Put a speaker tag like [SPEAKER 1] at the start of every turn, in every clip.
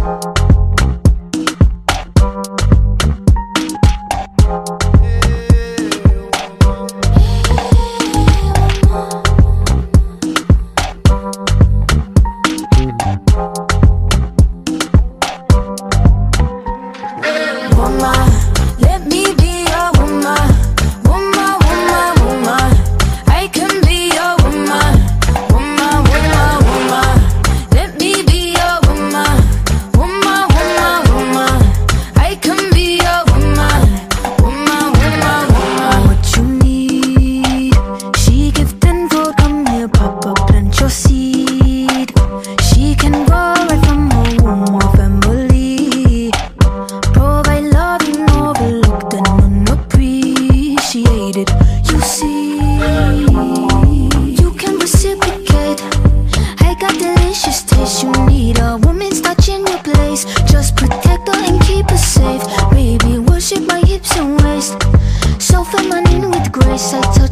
[SPEAKER 1] Woman, You a woman's touch in your place. Just protect her and keep her safe. Baby, worship my hips and waist. So feminine with grace. I touch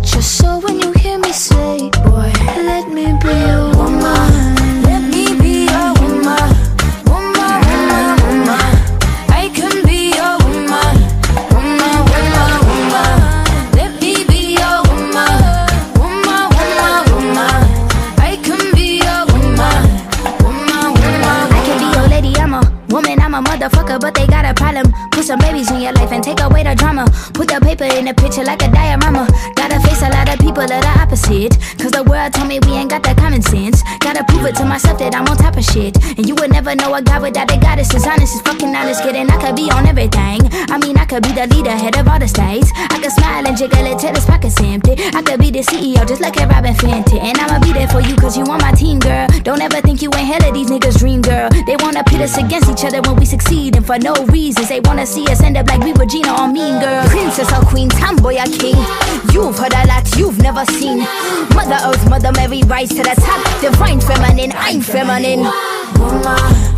[SPEAKER 1] woman,
[SPEAKER 2] I'm a motherfucker, but they got a problem. Put some babies in your life and take away the drama. Put the paper in the picture like a diorama. Gotta face a lot of people that are opposite. Cause the world told me we ain't got that common sense. Gotta prove it to myself that I'm on top of shit. And you would never know a guy without a goddess is honest, is fucking honest, kidding. I could be on everything. I mean, I could be the leader, head of all the states. I could smile and jiggle it till his pockets empty. I could be the CEO, just like a Robyn Fenty. And I'ma be there for you, cause you on my team, girl. Don't ever think you ain't hell of these niggas' dream, girl. They wanna pit us against each other when we succeed, and for no reasons. They wanna see us end up like we Regina or Mean Girl. Princess or Queen, Tomboy or King. You've heard a lot you've never seen. Mother Earth, Mother Mary, rise to the top. Divine feminine, I'm feminine.
[SPEAKER 1] woman.